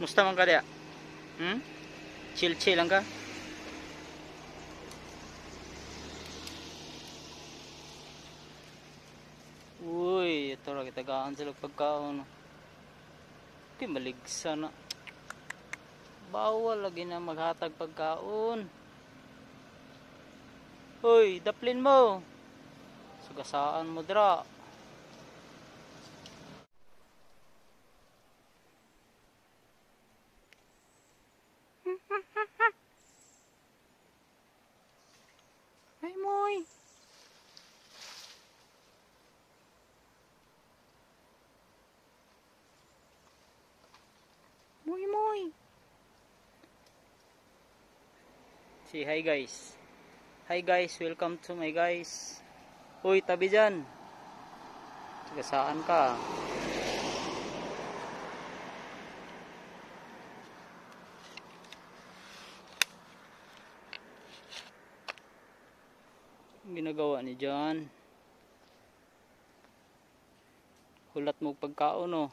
Musta man ka diya? Hmm? Chill chill lang ka? Uy, ito ra kita gaan sila pagkaon. Ti maligsa na. Bawal lagi na maghatag pagkaon. Hoy, daplin mo. Sugasaan mo dra. Say hi guys. Hi guys, welcome to my guys. Uy, tabi dyan. Taga saan ka? Ginagawa ni John. Hulat mo pagkaon oh.